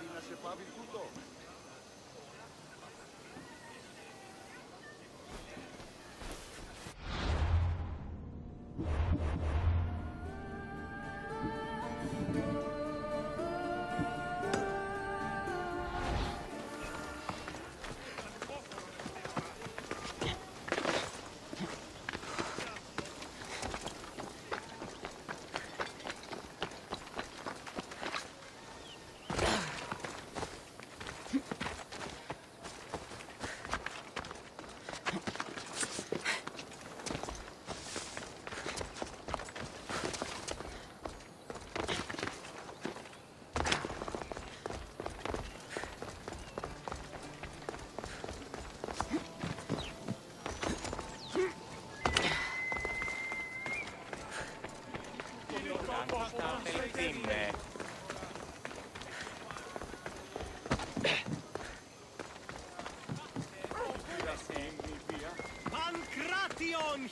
Inaccepável por todos.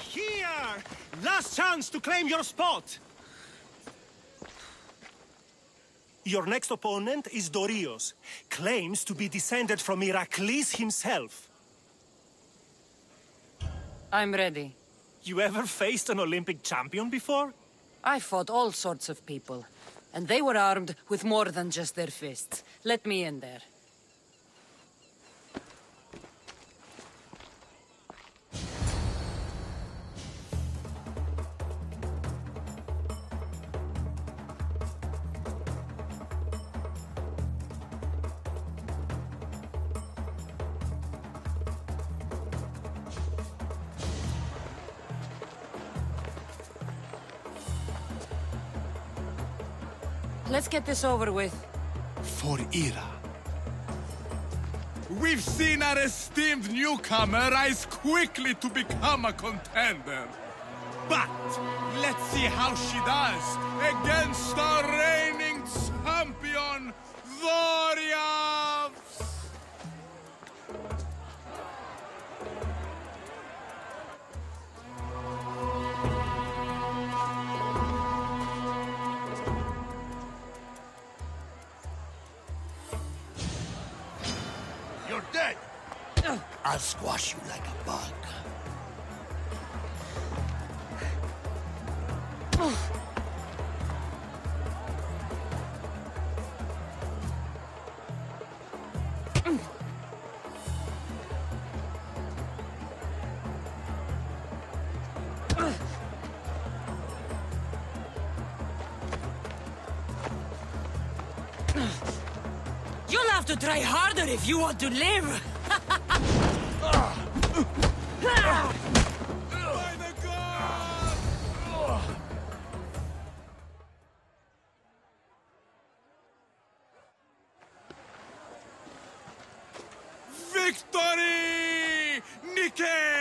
Here! Last chance to claim your spot! Your next opponent is Dorios. Claims to be descended from Heracles himself. I'm ready. You ever faced an Olympic champion before? I fought all sorts of people. And they were armed with more than just their fists. Let me in there. Let's get this over with. For Ira. We've seen our esteemed newcomer rise quickly to become a contender. But let's see how she does against our reigning champion, Doriavs! I'll squash you like a bug. You'll have to try harder if you want to live! Victory! Nikkei!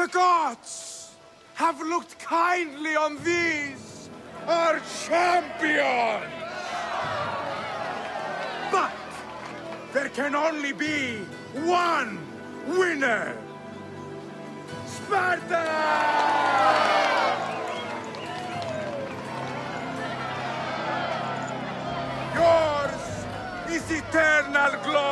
The gods have looked kindly on these, our champions! But there can only be one winner! Sparta! Yours is eternal glory!